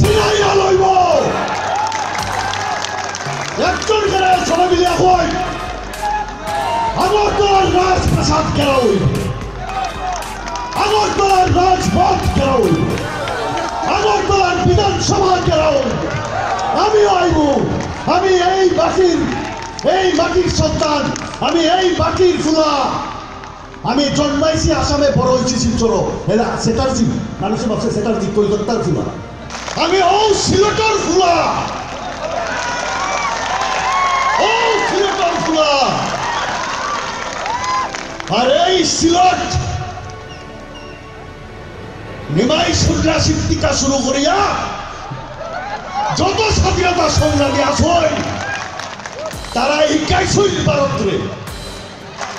চিনাইয়া লইব একজন করে সবাই মিলে হই আগরতলার রাজপ্রাসাদ কেনা হইব আগরতলার রাজপথ কেনা হইব আগরতলার বিধানসভা হইব আমিও আইব। আমি এই মাটির এই মাটির সন্তান। আমি এই মাটির ফুলা আমি জন্মাইছি আসামে, বড় হয়েছি শিলচর। এলা সেটারজি মানুষে ভাবছে সেটারজি কলকাতার ফুলা আমি ও সিলেটর ফুলা ও সিলেটর ফুলা আর এই সিলেট নিমাই সূর্যা শিক্ষিকা শুরু করিয়া যত স্বাধীনতা সংগ্রামী আসল তারা ইকাই শহীদ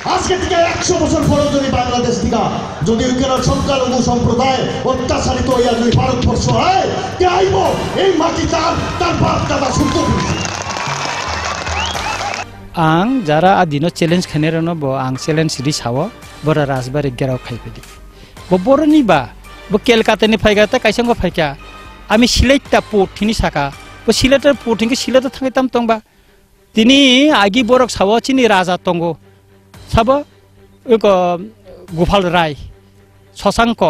আজকে থেকে একশো বছর পরেও যদি বাংলাদেশ থেকে যদি সংখ্যালঘু সম্প্রদায় অত্যাচারিত হইয়া যদি ভারতবর্ষ হয় আইব? এই মাটি তার তার বাপ দাদা শুদ্ধ আং, যারা আদিনো চ্যালেঞ্জ খেনে রেনব আং সিডি সাও বড় রাজবাড়ি গেরাও খাইফেদি বড় নিবা बा बो फाइगाता काइसंगो फाइका आमी सिलेटटा पोठिनि साका। बो सिलेट थांगे ताम तंबा तिनि आगि बरक सावो चिनि राजा तंगो। साबो एक गोपाल राय शशांक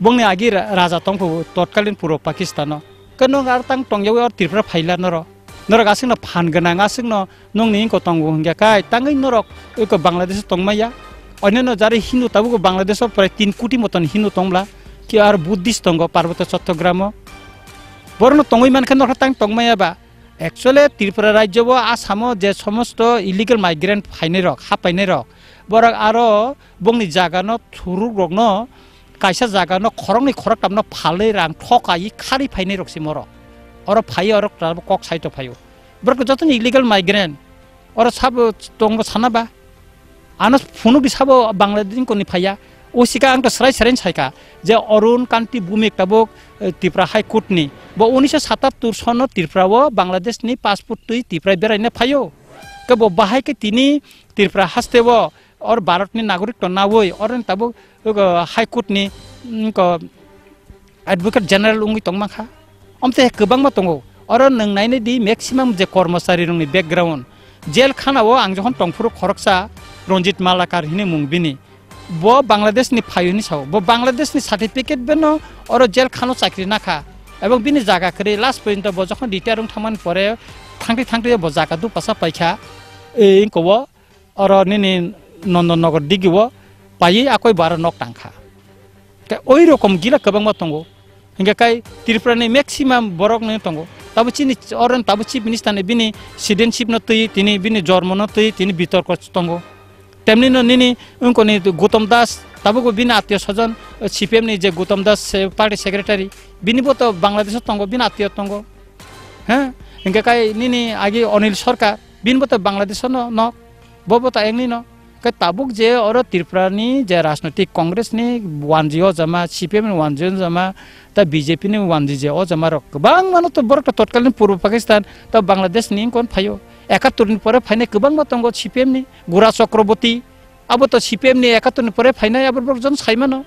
बंनि आगि राजा तंगो तत्कालीन पूर्व पाकिस्तान। तां तंगयाव आर त्रिपुरा फाइला नर। नरक आसिंनो फानगोनां आसिंनो नंनि इंको तंगो हंगिया। काय अन्य जा हिन्दू तपाईँको बङ्गलादेश प्रायः तिन कोटी मतन हिन्दू टङला कि अरू बुद्धिस्ट तङ्ग पर्वत्य चट्ग्राम बर टङ्गिनु टमै अब एक्चुअली त्रिपुरा राज्य ब आसाम जे समस्त इलिगेल मग्रेन्ट फाइनैर है रग बरा बङ्गी जगानो थुर रग न कैसा जागान खरै खर त फालक यी खारि फाइनै रग सिम र फै अर कक छै फ्यो बरा जति इलिगेल मैग्रेन्ट अर टङ सान আনস ফুনু বিসাবো বাংলাদেশ কোনি ফাইয়া ও সিকা আংটা সরাই সারেন সাইকা যে অরুণ কান্তি ভূমিক তাবক ত্রিপুরা হাইকোর্টনি ব উনিশশো সাতাত্তর সন ত্রিপুরাও বাংলাদেশনি পাসপোর্ট তুই ত্রিপুরা বেড়াইনে ফাইও কে ব বাহাইকে তিনি ত্রিপুরা হাসতেব অর ভারতনি নাগরিক টনাবই অর তাবক হাইকোর্টনি एडभोकेट जेनेरेल उंगि तंमाखा अमते गोबांमा दङ अर नोंनायनि दि मेक्सिमाम जे कर्मचारि रंनि बेकग्राउन्ड जेल खानाव आं जखन टंफुरु खरकसा रञ्जित मालाकार हिने मुंगबिनी ब बांग्लादेशनी फायुनी साव ब बांग्लादेशनी सर्टिफिकेट बेनो अर जेल खानो चाकरी नाखा। एवं बिनि जागा करे लास्ट पर्यंत ब जखन डिटारु थामन परे थांखि थांखि ब जागा दु पासा पाइखा ए इनको व अर निनी नंदन नगर दिगिबो पाई आ कोई 12 नोक टांका के ओइ रकम गिला कबंग मा तंगो। हिंगकाय ट्रिफलाने मैक्सिमम बरक ने तंगो। तबछि नि अर तबछि बिनि थाने बिनि सिटिजनशिप न तिनी बिनि जर्मन न तई तिनी बितर कस्तंग तेम्नि न निनी उनको नि गौतम दास तपाईँको बिना आत्मीय सजन सिपिएम नि जे गौतम दास से पार्टी सेक्रेटरी बिनी पो त बङ्गलादेश तङ्गो बिना आत्मीय तङ्गो हिँड काइ निनी आगे अनिल सरकार बिनी त बङ्गलादेश न न बो बो त एङ्ग्नि न काइ ताबुक जे अर त्रिपुरानि जे राजनैतिक कङ्ग्रेस नि वान जमा सीपीएम वान जिओ जमा त बिजेपी नि वान ओ जमा र बाङ मान त बर त तत्कालीन पूर्व पाकिस्तान त बांग्लादेश नि कन फायो एकात्तरनि परे फैनाय गोबां दङ सिपिएमनि गुरा चक्रबर्ती आबोथ' सिपिएमनि एकात्तरनि परे फैनाय आबोथ' जन साइमानो